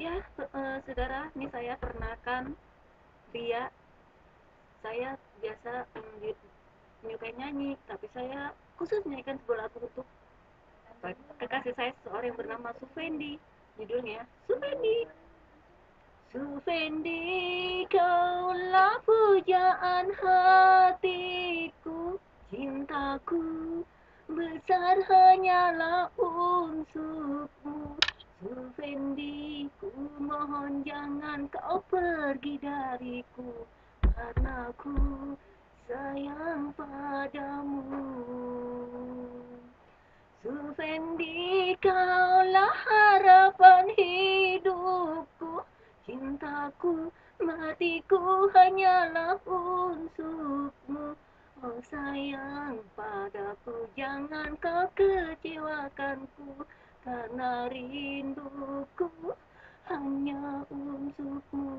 ya saudara ini saya perkenalkan. Dia saya biasa menyukai nyanyi tapi saya khusus menyanyikan sebuah lagu untuk kekasih saya seorang yang bernama Sufendi. Judulnya Sufendi. Sufendi kaulah pujaan hatiku. Cintaku besar hanyalah untukmu Sufendi ku mohon jangan kau pergi dariku karena ku sayang padamu. Sufendi kaulah harapan hidupku. Cintaku matiku hanyalah untukmu. Oh sayang padaku jangan kau kecewakanku karena rinduku hanya untukmu.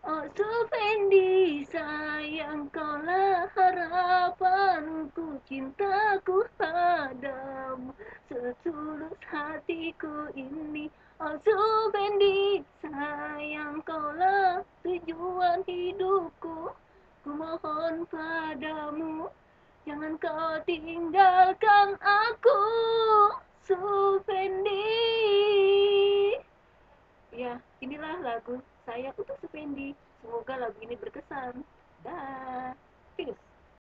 Oh Sufendi sayang kaulah harapanku. Cintaku padamu setulus hatiku ini. Oh Sufendi sayang kaulah tujuan hidupku. Ku mohon padamu Jangan kau tinggalkan aku, Supendi. Ya, inilah lagu saya untuk Supendi. Semoga lagu ini berkesan. Dah. Peace.